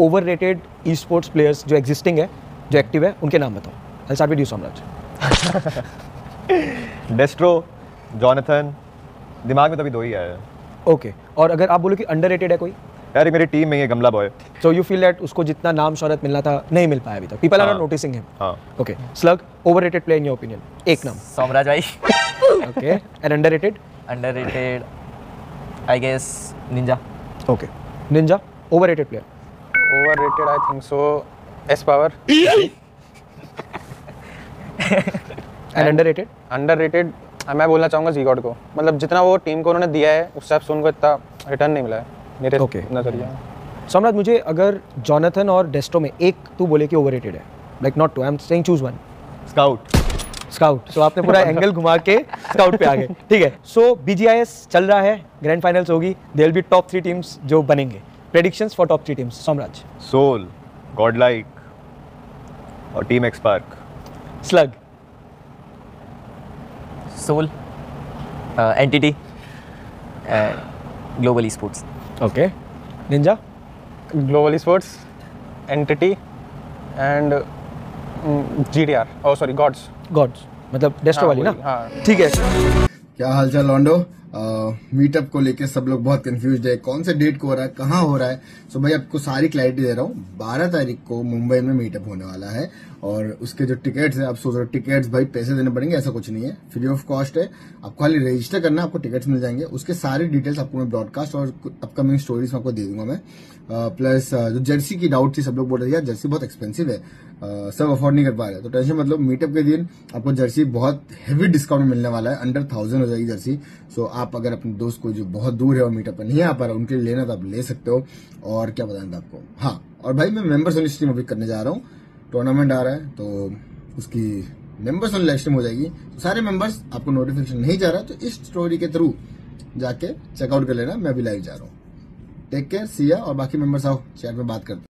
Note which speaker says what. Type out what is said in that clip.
Speaker 1: Over rated esports players जो existing है जो एक्टिव है उनके नाम बताओ। I start with you Somraj
Speaker 2: Destro Jonathan दिमाग में तभी दो ही आया है।
Speaker 1: ओके और अगर आप बोलो कि अंडर रेटेड है कोई?
Speaker 2: यार ये मेरी टीम में ही है गमला boy
Speaker 1: so you feel that उसको जितना नाम शोहरत मिलना था नहीं मिल पाया अभी तक। People are. Not noticing him
Speaker 2: हाँ।
Speaker 1: Okay Slug overrated player in your opinion एक नाम।
Speaker 3: सोमराज भाई।
Speaker 1: Okay and underrated
Speaker 3: underrated I guess Ninja
Speaker 1: okay Ninja overrated player
Speaker 4: Overrated, I think so. S Power.
Speaker 1: And underrated
Speaker 4: मैं बोलना चाहूँगा जीगॉड को। मतलब जितना वो टीम को उन्होंने दिया है उस हिसाब से उनको इतना रिटर्न नहीं मिला है। मेरे
Speaker 1: Okay.
Speaker 4: नज़रिया
Speaker 1: सोमनाथ मुझे अगर जॉनथन और डेस्टो में एक तू बोले कि ओवर रेटेड है like not to I am saying choose one
Speaker 2: scout
Speaker 1: scout so आपने पूरा एंगल घुमा के स्काउट पे आ गए। ठीक है? सो बीजीआईएस चल रहा है ग्रैंड फाइनल्स होगी they will be top three teams जो बनेंगे। Predictions for top three teams Somraj
Speaker 2: Soul Godlike और team Xpark
Speaker 1: Slug
Speaker 3: Soul Entity Global esports
Speaker 1: okay Ninja
Speaker 4: Global sports Entity and G D R O sorry Gods
Speaker 1: Gods मतलब Destro
Speaker 4: हाँ,
Speaker 1: वाली ना?
Speaker 4: हाँ।
Speaker 1: ठीक है।
Speaker 5: क्या हालचाल लॉन्डो? मीटअप को लेके सब लोग बहुत कंफ्यूज है, कौन से डेट को हो रहा है, कहाँ हो रहा है। सो भाई, आपको सारी क्लैरिटी दे रहा हूँ, बारह तारीख को मुंबई में मीटअप होने वाला है और उसके जो टिकट्स है, आप सोच रहे हो टिकट्स भाई, पैसे देने पड़ेंगे, ऐसा कुछ नहीं है। फ्री ऑफ़ कॉस्ट है आपको खाली रजिस्टर करना, आपको टिकट्स मिल जाएँगे। उसके सारी डिटेल्स आपको मैं ब्रॉडकास्ट और अपकमिंग स्टोरीज आपको दे दूँगा मैं। प्लस जो जर्सी की डाउट थी, सब लोग बोल रहे यार जर्सी बहुत एक्सपेंसिव है। सब अफोर्ड नहीं कर पा रहे। तो टेंशन मतलब मीटअप के दिन आपको जर्सी बहुत हेवी डिस्काउंट मिलने वाला है अंडर थाउज़ेंड हो जाएगी जर्सी सो आप अगर अपने दोस्त को जो बहुत दूर है और मीटअप पर नहीं आ पा रहा, उनके लिए लेना तो आप ले सकते हो। और क्या बताएँ आपको? हाँ और भाई मैं मेंबर्स ओनली स्ट्रीम अभी करने जा रहा हूँ। टूर्नामेंट आ रहा है तो उसकी मेंबर्स ओनली लाइव स्ट्रीम हो जाएगी। तो सारे मेंबर्स आपको नोटिफिकेशन नहीं जा रहा तो इस स्टोरी के थ्रू जाके चेकआउट कर लेना। मैं भी लाइव जा रहा हूँ। टेक केयर सिया और बाकी मेंबर्स आओ। चैट में बात करते।